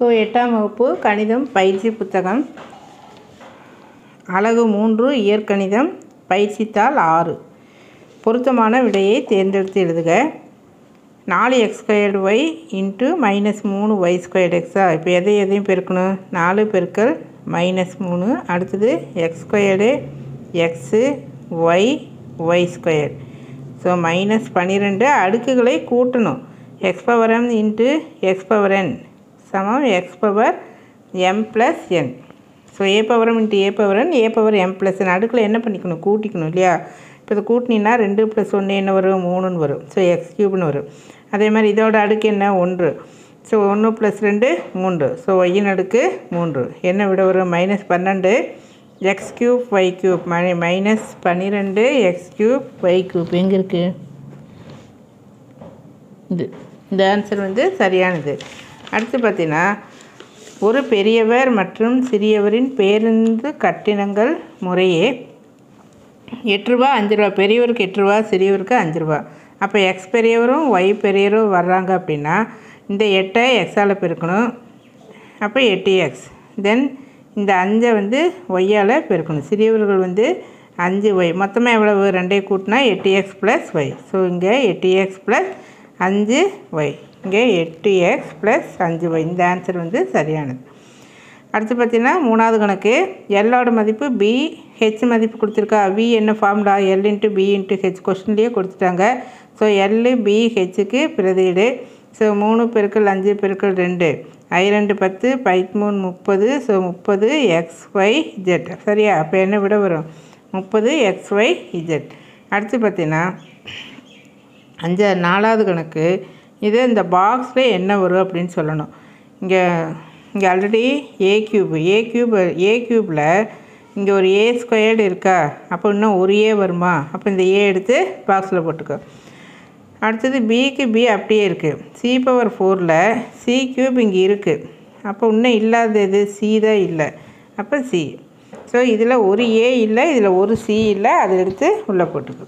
So எட்டாம் வகுப்பு கணிதம் பயிற்சி புத்தகம். அலகு மூன்று இயற்கணிதம் பயிற்சித்தாள் ஆறு. பொருத்தமான விடையை தேர்ந்தெடுத்து எழுதுக. நாலு x squared y into minus மூணு ஒய் ஸ்கொயர்டு எக்ஸா இப்போ எதை எதையும் பெருக்கணும்? நாலு பெருக்கல் மைனஸ் மூணு. அடுத்தது x squared x y y square so minus பன்னிரெண்டு. அடுக்குகளை கூட்டணும். X power m into x power n சமம். X power m plus n so a power into a power n a power m plus n அடுக்கில் என்ன பண்ணிக்கணும்? கூட்டிக்கணும் இல்லையா? இப்போ இதை கூட்டினீங்கன்னா ரெண்டு ப்ளஸ் ஒன்று என்ன வரும்? மூணுன்னு வரும். ஸோ எக்ஸ் கியூப்னு வரும். அதே மாதிரி இதோட அடுக்கு என்ன? ஒன்று. ஸோ ஒன்று ப்ளஸ் ரெண்டு மூன்று. ஸோ ஒய்யின் அடுக்கு மூன்று. என்ன விட வரும் மைனஸ் பன்னெண்டு. எக்ஸ் கியூப் ஒய் கியூப் மை மைனஸ் பன்னிரெண்டு எக்ஸ் கியூப் ஒய் கியூப் எங்கே இருக்குது இது. இந்த ஆன்சர் வந்து சரியானது. அடுத்து பார்த்தீங்கன்னா ஒரு பெரியவர் மற்றும் சிறியவரின் பேருந்து கட்டணங்கள் முறையே எட்டு ரூபா அஞ்சு ரூபா. பெரியவருக்கு எட்டு ரூபா சிறியவருக்கு அஞ்சு ரூபா. அப்போ எக்ஸ் பெரியவரும் ஒய் பெரியவரும் வர்றாங்க அப்படின்னா இந்த எட்டை எக்ஸால் பெருக்கணும். அப்போ எட்டு எக்ஸ் தென் இந்த அஞ்சை வந்து ஒய்யால் பெருக்கணும். சிறியவர்கள் வந்து அஞ்சு ஒய் மொத்தமாக எவ்வளவு? ரெண்டே கூட்டினா எட்டு எக்ஸ் ப்ளஸ் ஒய் ஸோ இங்கே எட்டு எக்ஸ் ப்ளஸ் அஞ்சு ஒய் இங்கே எட்டு எக்ஸ் ப்ளஸ் அஞ்சு ஒய் இந்த ஆன்சர் வந்து சரியானது. அடுத்து பார்த்தீங்கன்னா மூணாவது கணக்கு. எல்லோட மதிப்பு பி ஹெச் மதிப்பு கொடுத்துருக்கா? வி என்ன formula l into b into h கொஸ்டின்லேயே கொடுத்துட்டாங்க. ஸோ எல்லு பி ஹெச்சுக்கு பிரதியீடு ஸோ மூணு பெருக்கள் அஞ்சு பெருக்கள் ரெண்டு. ஐ ரெண்டு பத்து பைத் மூணு முப்பது. ஸோ முப்பது எக்ஸ் ஒய் ஜெட் சரியா? அப்போ என்ன விட வரும்? முப்பது எக்ஸ் ஒய் இஜெட் அடுத்து பார்த்தீங்கன்னா அஞ்சு நாலாவது கணக்கு. இது இந்த பாக்ஸில் என்ன வரும் அப்படின்னு சொல்லணும். இங்கே இங்கே already a cube a cube a கியூப்பில் இங்கே ஒரு ஏ ஸ்கொயர்டு இருக்கா? அப்போ இன்னும் ஒரு ஏ வருமா? அப்போ இந்த ஏ எடுத்து பாக்ஸில் போட்டுக்கோ. அடுத்தது பிக்கு பி அப்படியே இருக்குது சி பவர் ஃபோரில் சி கியூப் இங்கே இருக்குது அப்போ இன்னும் இல்லாதது சி தான் இல்லை. அப்போ சி ஸோ இதில் ஒரு ஏ இல்லை இதில் ஒரு சி இல்லை அதை எடுத்து உள்ளே போட்டுக்கோ.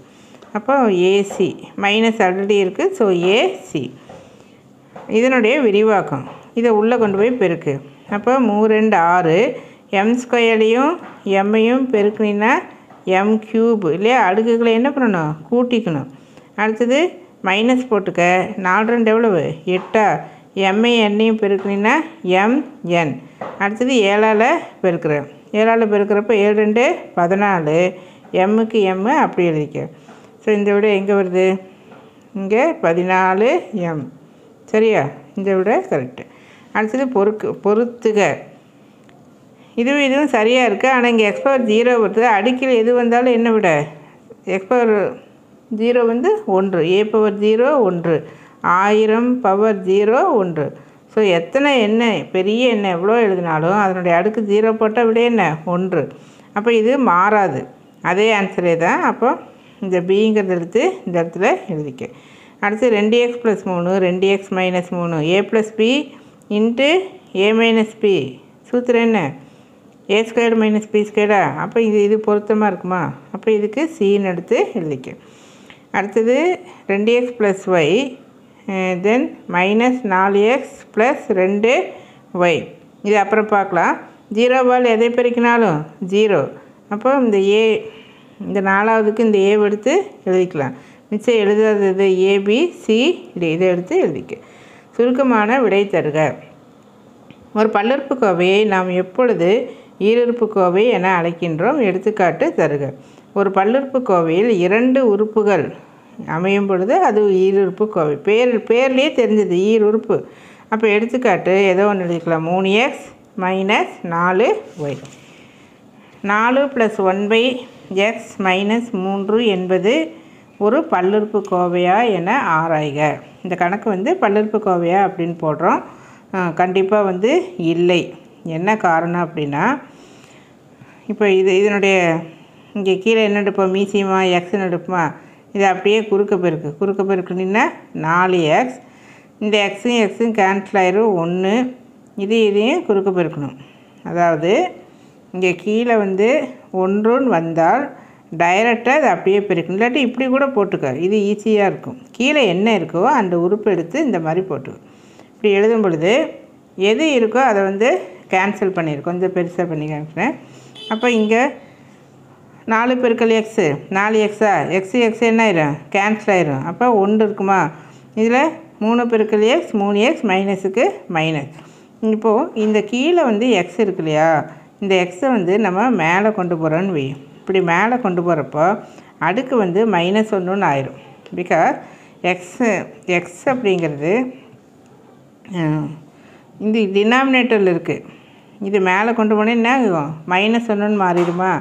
அப்போ ஏசி மைனஸ் ஆல்ரெடி இருக்குது ஸோ ஏசி இதனுடைய விரிவாக்கம். இதை உள்ளே கொண்டு போய் பெருக்கு. அப்போ மூ ரெண்டு ஆறு எம் ஸ்கொயர்லையும் எம்மையும் பெருக்குனீங்கன்னா எம் கியூப் இல்லையா? அடுக்குகளை என்ன பண்ணணும்? கூட்டிக்கணும். அடுத்தது மைனஸ் போட்டுக்க. நாலு ரெண்டு எவ்வளவு? எட்டா. எம்ஐ எண்ணையும் பெருக்குனீங்கன்னா எம் என் அடுத்தது ஏழால் பெருக்கிறேன். ஏழால் பெருக்கிறப்ப ஏழு ரெண்டு பதினாலு. எம்முக்கு எம்மு அப்படி எழுதிக்க. ஸோ இந்த விட எங்கே வருது? இங்கே பதினாலு எம் சரியா? இந்த விட கரெக்டு அடுத்தது பொறுக்கு பொறுத்துக. இதுவும் இதுவும் சரியாக இருக்குது ஆனால் இங்கே எக்ஸ்பவர் ஜீரோ வருது. அடுக்கில் எது வந்தாலும் என்ன விட? எக்ஸ்பவர் ஜீரோ வந்து ஒன்று. ஏ பவர் ஜீரோ ஒன்று. ஆயிரம் பவர் ஜீரோ ஒன்று. ஸோ எத்தனை எண்ணெய் பெரிய எண்ணெய் எவ்வளோ எழுதினாலும் அதனுடைய அடுக்கு ஜீரோ போட்டால் விட என்ன? ஒன்று. அப்போ இது மாறாது. அதே ஆன்சரே தான். அப்போ இந்த பிங்கிறத எடுத்து இந்த இடத்துல எழுதிக்க. அடுத்து ரெண்டு எக்ஸ் ப்ளஸ் மூணு ரெண்டு எக்ஸ் மைனஸ் மூணு. A plus b into a minus b சூத்திரம் என்ன? ஏ ஸ்கொயர் மைனஸ் பி ஸ்கொயர்டா அப்போ இது இது பொருத்தமாக இருக்குமா? அப்போ இதுக்கு சின்னு எடுத்து எழுதிக்க. அடுத்தது ரெண்டு x plus y then minus நாலு எக்ஸ் ப்ளஸ் ரெண்டு ஒய் இது அப்புறம் பார்க்கலாம். ஜீரோவால் எதை பெருக்கினாலும்? ஜீரோ. அப்போ இந்த ஏ இந்த நாலாவதுக்கு இந்த ஏ எடுத்து எழுதிக்கலாம். மிச்சம் எழுதாதது ஏபி சி டி இதை எடுத்து எழுதிக்க. சுருக்கமான விடை தருக. ஒரு பல்லுறுப்பு கோவையை நாம் எப்பொழுது ஈருறுப்புக்கோவை என அழைக்கின்றோம்? எடுத்துக்காட்டு தருக. ஒரு பல்லுறுப்புக்கோவையில் இரண்டு உறுப்புகள் அமையும் பொழுது அது ஈருறுப்புக்கோவை பேர் பேர்லேயே தெரிஞ்சது ஈர் உறுப்பு அப்போ எடுத்துக்காட்டு ஏதோ ஒன்று எழுதிக்கலாம். மூணு எக்ஸ் மைனஸ் நாலு ஒய் நாலு plus one by x minus மூன்று என்பது ஒரு பல்லுறுப்புக்கோவையா என ஆராய்க. இந்த கணக்கு வந்து பல்லுறுப்புக்கோவையா அப்படின்னு போடுறோம். கண்டிப்பாக வந்து இல்லை. என்ன காரணம் அப்படின்னா இப்போ இது இதனுடைய இங்கே கீழே என்ன எடுப்போம்? மீசியமா எக்ஸ்னு எடுப்போமா? இது அப்படியே குறுக்க பெருக்கு. குறுக்க பெருக்குனின்னா நாலு எக்ஸ். இந்த எக்ஸும் எக்ஸும் கேன்சல் ஆயிரும். ஒன்று. இது இதையும் குறுக்க பெருக்கணும். அதாவது இங்கே கீழே வந்து ஒன்றுன்னு வந்தால் டைரெக்டாக அதை அப்படியே பெருக்கணும். இல்லாட்டி இப்படி கூட போட்டுக்க. இது ஈஸியாக இருக்கும். கீழே என்ன இருக்கோ அந்த உறுப்பு எடுத்து இந்த மாதிரி போட்டுக்க. இப்படி எழுதும் பொழுது எது இருக்கோ அதை வந்து கேன்சல் பண்ணியிருக்கோம் கொஞ்சம் பெருசாக பண்ணி காமிக்கிறேன் அப்போ இங்கே நாலு பெருக்கள் எக்ஸு நாலு எக்ஸா எக்ஸு எக்ஸ் என்ன ஆயிரும்? கேன்சல் ஆயிரும். அப்போ ஒன்று இருக்குமா? இதில் மூணு பெருக்கள் எக்ஸ் மூணு எக்ஸ் மைனஸுக்கு மைனஸ் இப்போது இந்த கீழே வந்து எக்ஸ் இருக்கு இல்லையா? இந்த எக்ஸை வந்து நம்ம மேலே கொண்டு போகிறோன்னு வையும். இப்படி மேலே கொண்டு போகிறப்போ அடுக்கு வந்து மைனஸ் ஒன்றுன்னு ஆயிரும். பிகாஸ் எக்ஸு எக்ஸ் அப்படிங்கிறது இந்த டினாமினேட்டரில் இருக்குது இது மேலே கொண்டு போனால் என்ன ஆகும்? மைனஸ் ஒன்றுன்னு மாறிடுமா?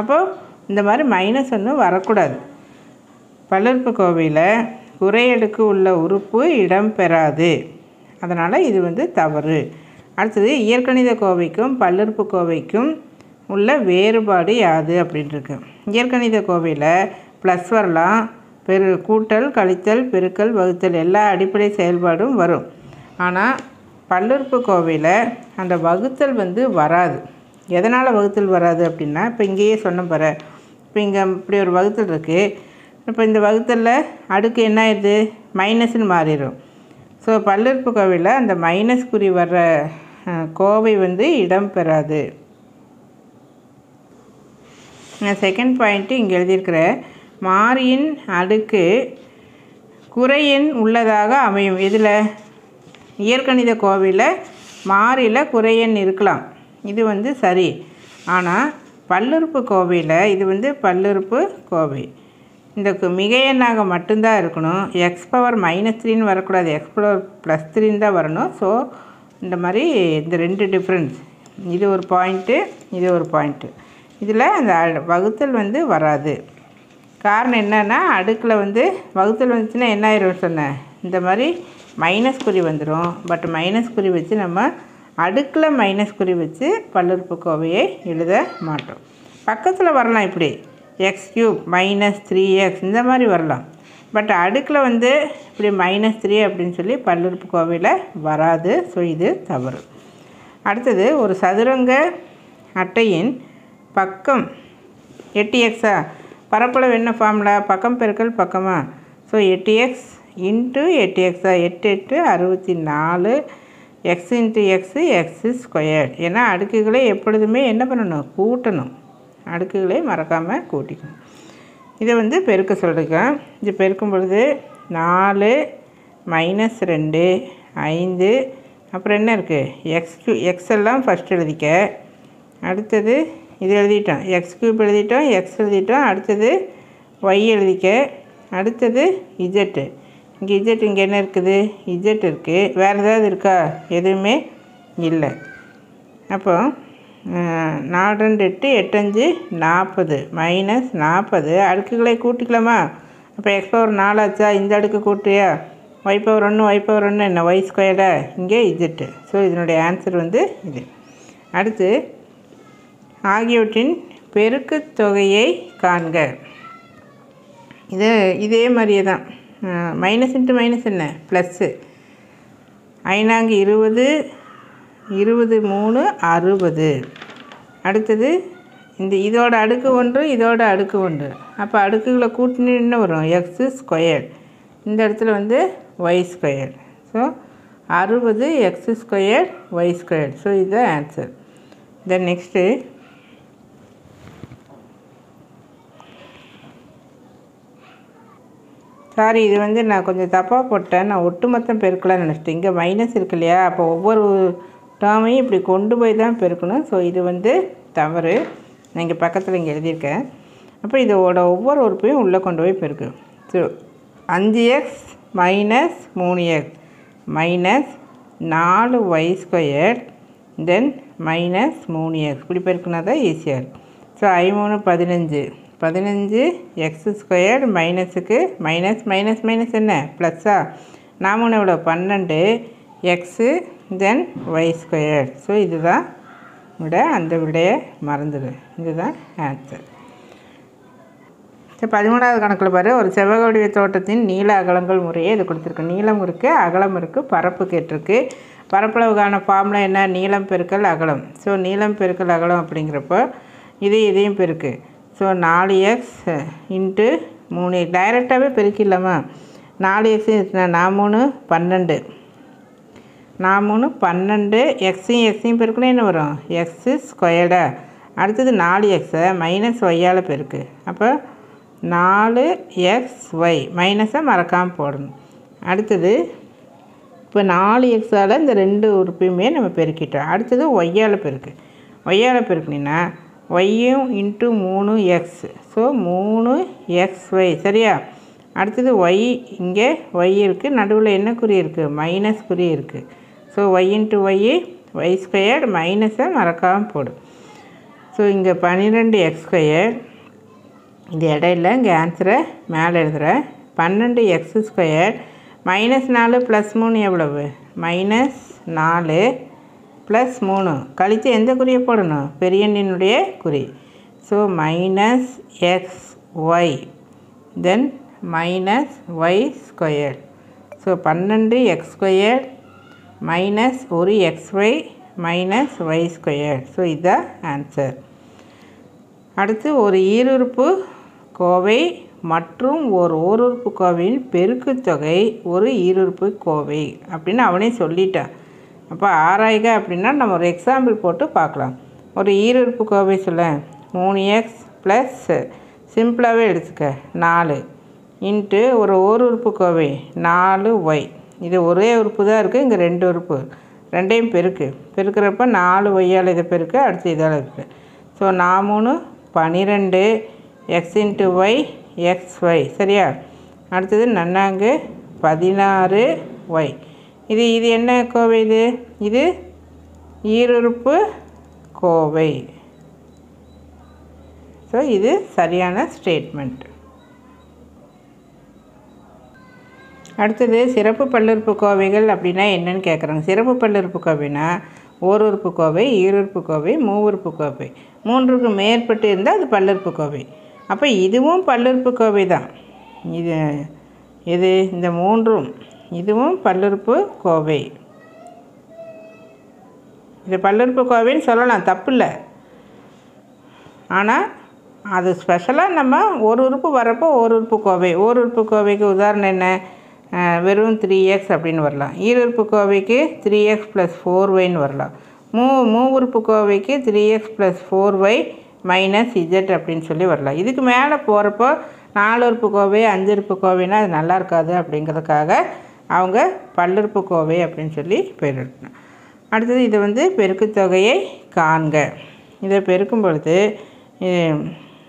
அப்போது இந்த மாதிரி மைனஸ் ஒன்று வரக்கூடாது. பல்லுறுப்புக்கோவையில் குறையடுக்கு உள்ள உறுப்பு இடம் பெறாது. அதனால் இது வந்து தவறு. அடுத்தது இயற்கணித கோவைக்கும் பல்லுறுப்புக்கோவைக்கும் உள்ள வேறுபாடு யாது அப்படின்ட்டுருக்கு இயற்கணித கோவையில் ப்ளஸ் வரலாம் பெரு கூட்டல் கழித்தல் பெருக்கல் வகுத்தல் எல்லா அடிப்படை செயல்பாடும் வரும். ஆனால் பல்லுறுப்புக்கோவையில் அந்த வகுத்தல் வந்து வராது. எதனால் வகுத்தல் வராது அப்படின்னா இப்போ இங்கேயே சொன்ன பாரு. இப்போ இங்கே இப்படி ஒரு வகுத்தல் இருக்குது இப்போ இந்த வகுத்தலில் அடுக்கு என்ன ஆயிடுது? மைனஸ்ன்னு மாறிடும். ஸோ பல்லுறுப்புக்கோவையில் அந்த மைனஸ் குறி வர்ற கோவை வந்து இடம் பெறாது. செகண்ட் பாயிண்ட்டு இங்கே எழுதியிருக்கிற மாறியின் அடுக்கு குறையெண் உள்ளதாக அமையும். இதில் இயற்கணித கோவையில் மாறியில் குறையெண் இருக்கலாம். இது வந்து சரி. ஆனால் பல்லுறுப்பு கோவையில் இது வந்து பல்லுறுப்பு கோவை இந்த கு- எண்ணாக மட்டும்தான் இருக்கணும். எக்ஸ் பவர் மைனஸ் த்ரீன்னு வரக்கூடாது. எக்ஸ் பவர் ப்ளஸ் த்ரீன்னு தான் வரணும். ஸோ இந்த மாதிரி இந்த ரெண்டு டிஃப்ரென்ஸ் இது ஒரு பாயிண்ட்டு இது ஒரு பாயிண்ட்டு இதில் அந்த அ- வகுத்தல் வந்து வராது. காரணம் என்னென்னா அடுக்கில் வந்து வகுத்தல் வந்துச்சுன்னா என்ன ஆயிரும் சொன்னேன் இந்த மாதிரி மைனஸ் குறி வந்துடும் பட் மைனஸ் குறி வச்சு நம்ம அடுக்கில் மைனஸ் குறி வச்சு பல்லுறுப்புக்கோவையை எழுத மாட்டோம். பக்கத்தில் வரலாம் இப்படி. X cube minus three x இந்த மாதிரி வரலாம். பட் அடுக்கில் வந்து இப்படி மைனஸ் த்ரீ அப்படின்னு சொல்லி பல்லுறுப்புக்கோவையில் வராது. ஸோ இது தவறு. அடுத்தது ஒரு சதுரங்க அட்டையின் பக்கம் எட்டு எக்ஸா பரப்பளவு என்ன ஃபார்முலா பக்கம் பெருக்கல் பக்கமா? ஸோ எட்டு எக்ஸ் இன்ட்டு எட்டு எக்ஸா எட்டு எட்டு அறுபத்தி நாலு x into x x square ஏன்னா அடுக்குகளை எப்பொழுதுமே என்ன பண்ணணும்? கூட்டணும். அடுக்குகளை மறக்காமல் கூட்டிக்கணும். இதை வந்து பெருக்க சொல்லுங்க இது பெருக்கும் பொழுது நாலு மைனஸ் ரெண்டு ஐந்து. அப்புறம் என்ன இருக்குது எக்ஸ் கியூ எக்ஸ் எல்லாம் ஃபஸ்ட் எழுதிக்க. அடுத்தது இது எழுதிட்டோம். எக்ஸ் கியூப் எழுதிட்டோம் எக்ஸ் எழுதிட்டோம் அடுத்தது ஒய் எழுதிக்க. அடுத்தது இஜெட்டு இங்கே இஜெட் இங்கே என்ன இருக்குது? இஜெட் இருக்குது வேறு ஏதாவது இருக்கா? எதுவுமே இல்லை. அப்போ நாலு ரெண்டு எட்டு எட்டஞ்சு நாற்பது மைனஸ் நாற்பது. அடுக்குகளை கூட்டிக்கலாமா? அப்போ எக்ஸ் பவர் நாலாச்சா இந்த அடுக்கு கூட்டியா ஒய் பவர் ஒன்று ஒய் பவர் ஒன்று என்ன? ஒய் ஸ்கொயர்டா இங்கே இஜெட்டு ஸோ இதனுடைய ஆன்சர் வந்து இது. அடுத்து ஆகியவற்றின் பெருக்குத் தொகையை காண்க. இது இதே மாதிரியே தான். மைனஸ் இன்ட்டு மைனஸ் என்ன? ப்ளஸ்ஸு ஐநாங்கு இருபது இருபது மூணு அறுபது. அடுத்தது இந்த இதோட அடுக்கு ஒன்று இதோட அடுக்கு ஒன்று. அப்போ அடுக்குகளை கூட்டினு வரும்? எக்ஸு ஸ்கொயர் இந்த இடத்துல வந்து ஒய் ஸ்கொயர் ஸோ அறுபது x square y square so இதுதான் ஆன்சர் தென் நெக்ஸ்ட்டு சாரி இது வந்து நான் கொஞ்சம் தப்பாக போட்டேன். நான் ஒட்டுமொத்தம் பெருக்கலாம்னு நினச்சிட்டேன். இங்கே மைனஸ் இருக்கு இல்லையா? அப்போ ஒவ்வொரு டேர்மையும் இப்படி கொண்டு போய் தான் பெருக்கணும். ஸோ இது வந்து தவறு. நான் இங்கே பக்கத்தில் இங்கே எழுதியிருக்கேன். அப்போ இதோட ஒவ்வொரு உறுப்பையும் உள்ளே கொண்டு போய் பெருக்கு ஸோ அஞ்சு எக்ஸ் மைனஸ் மூணு எக்ஸ் மைனஸ் நாலு ஒய் ஸ்கொயர் தென் மைனஸ் மூணு எக்ஸ் இப்படி பெருக்குனா தான் ஈஸியாக இருக்கும் ஸோ ஐ மூணு பதினஞ்சு. பதினஞ்சு எக்ஸ் ஸ்கொயர் மைனஸுக்கு மைனஸ் மைனஸ் மைனஸ் என்ன? ப்ளஸ்ஸா மூணு எவ்வளோ பன்னெண்டு. X then y square so இதுதான் விட அந்த விடையை மறந்துடு. இதுதான் ஆன்சர் பதிமூணாவது கணக்கில் பாரு. ஒரு செவ்வக வடிவ தோட்டத்தின் நீள அகலங்கள் முறையே இது கொடுத்துருக்கு. நீளம் இருக்குது அகலம் இருக்குது பரப்பு கேட்டிருக்கு. பரப்பளவுக்கான ஃபார்முலா என்ன? நீளம் பெருக்கல் அகலம். ஸோ நீளம் பெருக்கல் அகலம் அப்படிங்கிறப்போ இது இதையும் பெருக்கு. ஸோ நாலு எக்ஸ் இன்ட்டு மூணு டைரெக்டாகவே பெருக்கிடலாமா? நாலு எக்ஸ் நான் மூணு பன்னெண்டு. நான் மூணு பன்னெண்டு எக்ஸையும் எக்ஸையும் பெருக்கணும் என்ன வரும்? எக்ஸு ஸ்கொயர்டா அடுத்தது நாலு எக்ஸை மைனஸ் ஒய்யால் பெருக்கு. அப்போ நாலு எக்ஸ் ஒய் மைனஸை மறக்காமல் போடணும். அடுத்தது இப்போ நாலு எக்ஸால் இந்த ரெண்டு உறுப்பையுமே நம்ம பெருக்கிட்டோம். அடுத்தது ஒய்யால் பெருக்கு. ஒய்யால் பெருக்குனீங்கன்னா ஒய்யும் இன்ட்டு மூணு எக்ஸ் ஸோ மூணு எக்ஸ் ஒய் சரியா? அடுத்தது ஒய் இங்கே ஒய் இருக்குது நடுவில் என்ன குறி இருக்குது மைனஸ் குறி இருக்குது so y into y y square மைனஸை மறக்காமல் போடும் ஸோ இங்கே பன்னிரெண்டு எக்ஸ் ஸ்கொயர் இது இடையில இங்கே ஆன்சரை மேலே எழுதுகிறேன் பன்னெண்டு எக்ஸ் ஸ்கொயர் மைனஸ் நாலு ப்ளஸ் மூணு எவ்வளவு? மைனஸ் நாலு ப்ளஸ் மூணு. கழித்து எந்த குறியை போடணும்? பெரியண்ணினுடைய குறி. So minus x y then minus y square so பன்னெண்டு எக்ஸ் ஸ்கொயர் மைனஸ் ஒரு x y minus y square so இதுதான் ஆன்சர் அடுத்து ஒரு ஈருறுப்பு கோவை மற்றும் ஒரு ஓருறுப்பு கோவையின் பெருக்குத்தொகை ஒரு ஈருறுப்பு கோவை அப்படின்னு அவனே சொல்லிட்டான். அப்போ ஆராய்க அப்படின்னா நம்ம ஒரு எக்ஸாம்பிள் போட்டு பார்க்கலாம். ஒரு ஈருறுப்பு கோவை சொல்ல மூணு எக்ஸ் ப்ளஸ் சிம்பிளாகவே எடுத்துக்க நாலு. இன்ட்டு ஒரு ஓருறுப்பு கோவை நாலு ஒய் இது ஒரே உறுப்பு தான் இருக்குது இங்கே ரெண்டு உறுப்பு. ரெண்டையும் பெருக்கு. பெருக்கிறப்ப நாலு ஒய்யால் இதை பெருக்கு அடுத்து இதால் இருக்கு ஸோ நான் மூணு பன்னிரெண்டு x into y x y சரியா? அடுத்தது நன்னாங்கு பதினாறு ஒய் இது இது என்ன கோவை இது? இது ஈருறுப்பு கோவை. ஸோ இது சரியான ஸ்டேட்மெண்ட் அடுத்தது சிறப்பு பல்லுறுப்பு கோவைகள் அப்படின்னா என்னன்னு கேட்குறாங்க சிறப்பு பல்லுறுப்பு கோவைனா ஓருறுப்பு கோவை ஈருறுப்பு கோவை மூவுறுப்பு கோவை. மூன்றுக்கு மேற்பட்டு இருந்தால் அது பல்லுறுப்பு கோவை. அப்போ இதுவும் பல்லுறுப்பு கோவை தான். இது இது இந்த மூன்றும் இதுவும் பல்லுறுப்பு கோவை. இது பல்லுறுப்பு கோவைன்னு சொல்லலாம் தப்பு இல்லை ஆனால் அது ஸ்பெஷலாக நம்ம ஒரு உறுப்பு வரப்போ ஒரு உறுப்பு கோவை. ஒரு உறுப்பு கோவைக்கு உதாரணம் என்ன? வெறும் த்ரீ எக்ஸ் அப்படின்னு வரலாம். ஈருறுப்பு கோவைக்கு த்ரீ எக்ஸ் ப்ளஸ் ஃபோர் ஒய்ன்னு வரலாம். மூ மூ உறுப்பு கோவைக்கு three x plus four y minus z அப்படின்னு சொல்லி வரலாம். இதுக்கு மேலே போகிறப்போ நாலு உறுப்பு கோவை அஞ்சு உறுப்பு கோவைன்னா அது நல்லா இருக்காது அப்படிங்கிறதுக்காக அவங்க பல்லுறுப்பு கோவை அப்படின்னு சொல்லி பேர் எடுக்கணும் அடுத்தது இது வந்து பெருக்குத்தொகையை காண்க. இதை பெருக்கும் பொழுது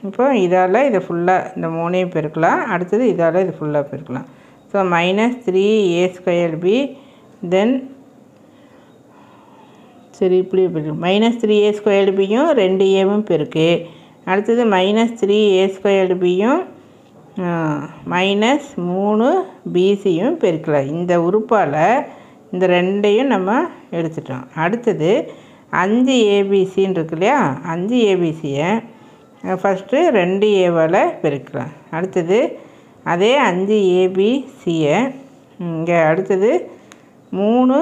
இப்போ இதால் இதை ஃபுல்லாக இந்த மூணையும் பெருக்கலாம். அடுத்தது இதால் இது ஃபுல்லாக பெருக்கலாம். So minus three a square b then சரி இப்படி பெருக்கு மைனஸ் த்ரீ ஏ ஸ்கொயர்டு பியும் ரெண்டு ஏவும் பெருக்கு. அடுத்தது மைனஸ் த்ரீ ஏ ஸ்கொயர்டு பியும் மைனஸ் மூணு பிசியும் பெருக்கலாம் இந்த உறுப்பால் இந்த ரெண்டையும் நம்ம எடுத்துட்டோம். அடுத்தது அஞ்சு ஏபிசின்னு இருக்கு இல்லையா? அஞ்சு ஏபிசியை ஃபஸ்ட்டு ரெண்டு ஏவால் பெருக்கலாம். அடுத்தது அதே அஞ்சு ஏபிசியை இங்கே அடுத்தது மூணு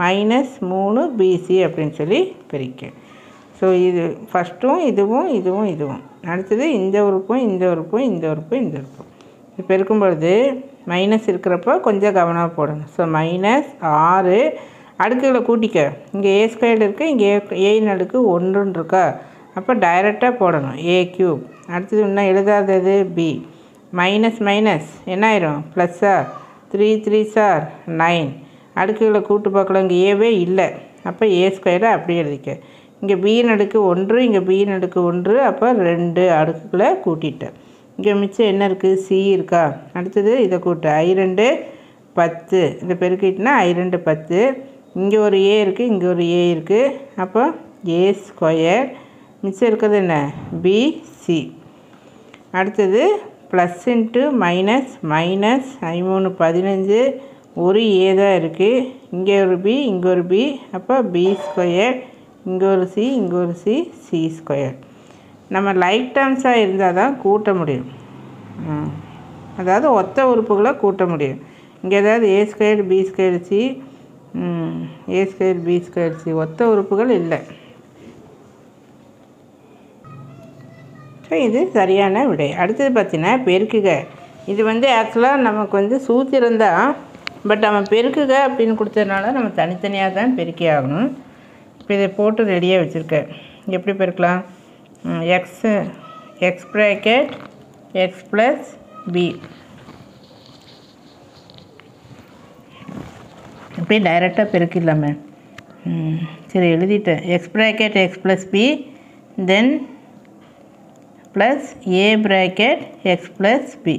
மைனஸ் மூணு பிசி அப்படின்னு சொல்லி பிரிக்க. ஸோ இது ஃபஸ்ட்டும் இதுவும் இதுவும் இதுவும். அடுத்தது இந்த உறுப்பும் இந்த உறுப்பும் இந்த உறுப்பும் இந்த உறுப்பும். இப்போ இருக்கும் பொழுது மைனஸ் இருக்கிறப்போ கொஞ்சம் கவனமாக போடணும். ஸோ மைனஸ் ஆறு. அடுக்குகளை கூட்டிக்க. இங்கே ஏ ஸ்கொயர்டு இருக்குது இங்கே ஏ ஏயின் அடுக்கு ஒன்றுன்னு இருக்கா? அப்போ டைரெக்டாக போடணும். ஏ கியூப் அடுத்தது இன்னும் எழுதாதது பி மைனஸ் மைனஸ். என்ன ஆயிரும் sir three three sir nine அடுக்குகளை கூட்டு பார்க்கல இங்கே ஏவே இல்லை. அப்போ ஏ ஸ்கொயரை அப்படியே எழுதிக்க. இங்கே பி நடுக்கு ஒன்று இங்கே பி நடுக்கு ஒன்று அப்போ ரெண்டு அடுக்குகளை கூட்டிட்டேன் இங்கே மிச்சம் என்ன இருக்குது சி இருக்கா? அடுத்தது இதை கூட்டு. ஐ ரெண்டு பத்து. இந்த பெருக்கிட்டுனா ஐ ரெண்டு பத்து. இங்கே ஒரு ஏ இருக்குது இங்கே ஒரு ஏ இருக்குது அப்போ ஏ ஸ்கொயர் மிச்சம் இருக்கிறது என்ன? பிசி அடுத்தது ப்ளஸ் இன்ட்டு மைனஸ் மைனஸ் ஐமூணு பதினஞ்சு. ஒரு ஏ தான் இருக்குது இங்கே ஒரு பி இங்கே ஒரு பி அப்போ பி ஸ்கொயர் இங்கே ஒரு சி இங்கே ஒரு சி சி ஸ்கொயர் நம்ம லைக் டேர்ம்ஸாக இருந்தால் தான் கூட்ட முடியும். அதாவது ஒத்த உறுப்புகளை கூட்ட முடியும். இங்கே ஏதாவது a square b square c a square b square c ஒத்த உறுப்புகள் இல்லை. ஸோ இது சரியான விடை. அடுத்தது பார்த்தீங்கன்னா பெருக்குக. இது வந்து ஆக்சுவலாக நமக்கு வந்து சூத்திரம் தான். பட் அவன் பெருக்குக அப்படின்னு கொடுத்ததுனால நம்ம தனித்தனியாக தான் பெருக்கி ஆகணும். இப்போ இதை போட்டு ரெடியாக வச்சுருக்கேன். எப்படி பெருக்கலாம்? X x bracket x plus b இப்படி டைரெக்டாக பெருக்கிடலாமே. சரி எழுதிட்டேன். X bracket x plus b then plus a bracket x plus b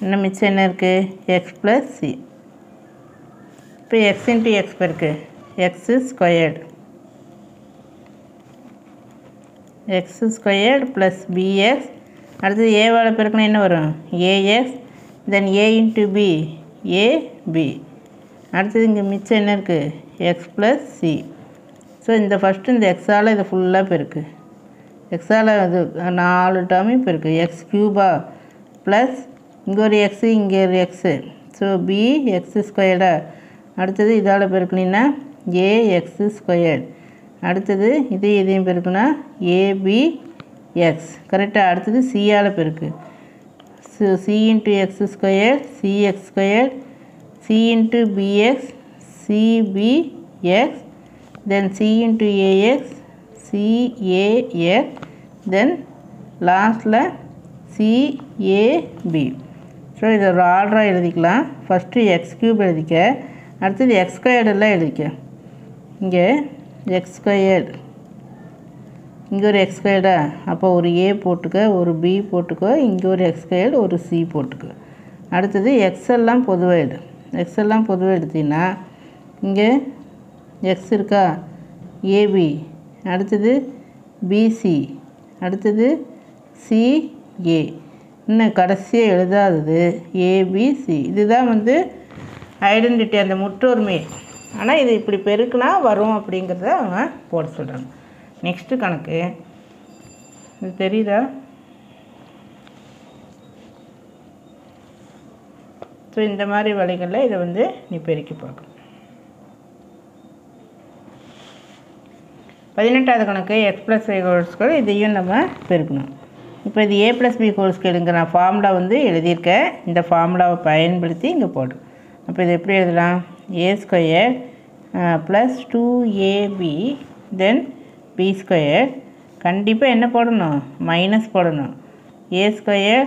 இன்னும் மிச்சம் என்ன இருக்குது எக்ஸ் ப்ளஸ் சி இப்போ எக்ஸ் இன்ட்டு எக்ஸ் இருக்குது x squared x squared plus b x அடுத்தது ஏவால் பெருக்கணும் என்ன வரும்? A x then a into b a b அடுத்தது இங்கே மிச்சம் என்ன இருக்குது எக்ஸ் ப்ளஸ் சி ஸோ இந்த ஃபஸ்ட்டு இந்த எக்ஸால் இது ஃபுல்லாக பெருக்கு எக்ஸால் இது நாலு டேர்மும் இப்போ இருக்குது எக்ஸ் க்யூபா ப்ளஸ் இங்கே ஒரு எக்ஸு இங்கே ஒரு எக்ஸு ஸோ பி எக்ஸு ஸ்கொயர்டா அடுத்தது இதால் பெருக்குனீங்கன்னா ஏ எக்ஸு ஸ்கொயர்டு அடுத்தது இது இதையும் பெருக்குன்னா ஏபி எக்ஸ் கரெக்டாக அடுத்தது சியால் பெருக்கு. So c into x square c x square c into b x c b x then c into a x c a x then லாஸ்ட்டில் சிஏபி ஸோ இதை ஒரு ஆர்டராக எழுதிக்கலாம். ஃபஸ்ட்டு எக்ஸ் க்யூப் எழுதிக்க. அடுத்தது எக்ஸ் ஸ்கொயர்டெல்லாம் எழுதிக்க. இங்கே எக்ஸ் ஸ்கொயர்டு இங்கே ஒரு எக்ஸ் ஸ்கொயர்டா அப்போ ஒரு ஏ போட்டுக்க ஒரு பி போட்டுக்கோ இங்கே ஒரு எக்ஸ் ஸ்கொயர்டு ஒரு சி போட்டுக்கோ. அடுத்தது எக்ஸ்எல்லாம் பொதுவாக எடு. எக்ஸ்எல்லாம் பொதுவாக எடுத்தீங்கன்னா இங்கே எக்ஸ் இருக்கா? ஏபி அடுத்தது பிசி அடுத்தது சிஏ இன்னும் கடைசியாக எழுதாதது ஏபிசி இதுதான் வந்து ஐடென்டிட்டி அந்த முற்றொருமை. ஆனால் இது இப்படி பெருக்குனா வரும் அப்படிங்கிறத அவங்க போட சொல்கிறாங்க நெக்ஸ்ட்டு கணக்கு. இது தெரியுதா? ஸோ இந்த மாதிரி வழிகளில் இதை வந்து நீ பெருக்கி பார்க்கணும். பதினெட்டாவது கணக்கு எக்ஸ் ப்ளஸ் ஒய் ஸ்கொயர் இதையும் நம்ம பெருக்கணும். இப்போ இது ஏ ப்ளஸ் பி ஹோல்ஸ்கேலுங்கிற நான் ஃபார்முலா வந்து எழுதியிருக்கேன் இந்த ஃபார்முலாவை பயன்படுத்தி இங்கே போடும் அப்போ இது எப்படி எழுதலாம்? A square plus two a b then b square கண்டிப்பாக என்ன போடணும்? மைனஸ் போடணும். ஏ ஸ்கொயர்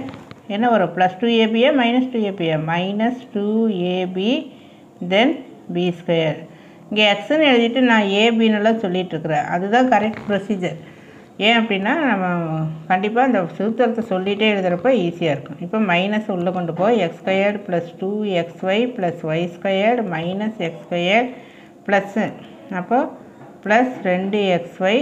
என்ன வரும்? ப்ளஸ் டூ ஏபியா minus two ஏபியா minus two a b then b square இங்கே எக்ஸ்ன்னு எழுதிட்டு நான் ஏபின்னுலாம் சொல்லிகிட்ருக்குறேன் அதுதான் கரெக்ட் ப்ரொசீஜர் ஏன் அப்படின்னா நம்ம கண்டிப்பாக அந்த சூத்திரத்தை சொல்லிகிட்டே எழுதுகிறப்ப ஈஸியாக இருக்கும். இப்போ மைனஸ் உள்ளே கொண்டு போய் x square plus two x y plus y square minus x square plus அப்போ ப்ளஸ் ரெண்டு x y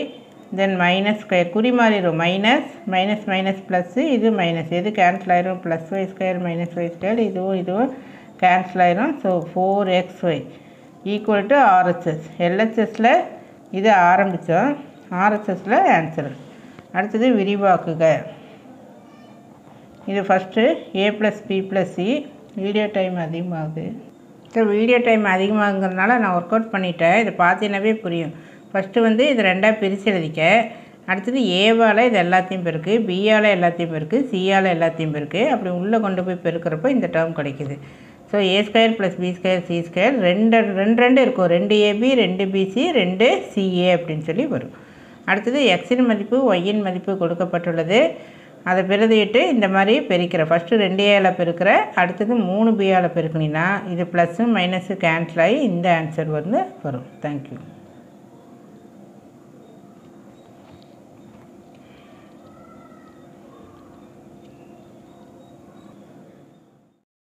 then minus square குறி மாறிடும். மைனஸ் மைனஸ் மைனஸ் ப்ளஸ்ஸு இது மைனஸ் எது கேன்சல் ஆயிரும்? Plus y square minus y square இதுவும் இதுவும் cancel ஆயிரும். So four x y equal to RSS எல்ஹெச்எஸில் இது ஆரம்பித்தோம் ஆர்எஸ்எஸில் ஆன்சர் அடுத்தது விரிவாக்குக. இது first a plus b plus c video time அதிகமாகுது. ஸோ வீடியோ டைம் அதிகமாகுங்கிறதுனால நான் ஒர்க் அவுட் பண்ணிட்டேன். இதை பார்த்தீங்கன்னாவே புரியும். ஃபஸ்ட்டு வந்து இது ரெண்டாக பிரித்து எழுதிக்க. அடுத்தது ஏவால் இது எல்லாத்தையும் பெருக்கு பியால் எல்லாத்தையும் பெருக்கு சியால் எல்லாத்தையும் பெருக்கு. அப்படி உள்ளே கொண்டு போய் பெருக்கிறப்போ இந்த டேர்ம் கிடைக்குது. So a square plus b square c square ரெண்டு ரெண்டு ரெண்டு இருக்கும். ரெண்டு ஏபி ரெண்டு பிசி ரெண்டு சிஏ அப்படின்னு சொல்லி வரும். அடுத்தது எக்ஸின் மதிப்பு ஒய்யின் மதிப்பு கொடுக்கப்பட்டுள்ளது. அதை பிரதிட்டு இந்த மாதிரி பெருக்கிற. ஃபஸ்ட்டு ரெண்டு ஏல பெருக்கிற அடுத்தது மூணு பியால் பெருக்கினீங்கன்னா இது ப்ளஸ்ஸு மைனஸு கேன்சல் ஆகி இந்த ஆன்சர் வந்து வரும். தேங்க்யூ